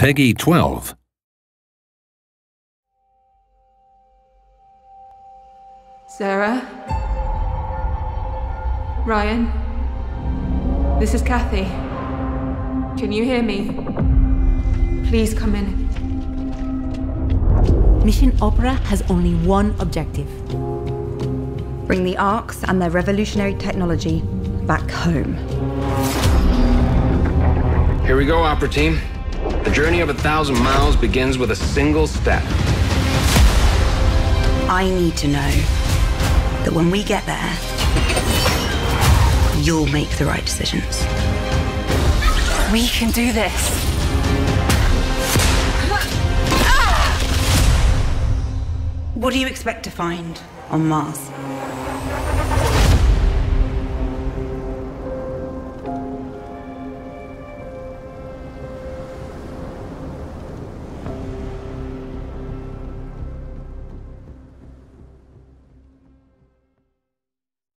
Peggy 12. Sarah? Ryan? This is Kathy. Can you hear me? Please come in. Mission Opera has only one objective. Bring the Arks and their revolutionary technology back home. Here we go, Opera Team. The journey of a thousand miles begins with a single step. I need to know that when we get there, you'll make the right decisions. We can do this. What do you expect to find on Mars?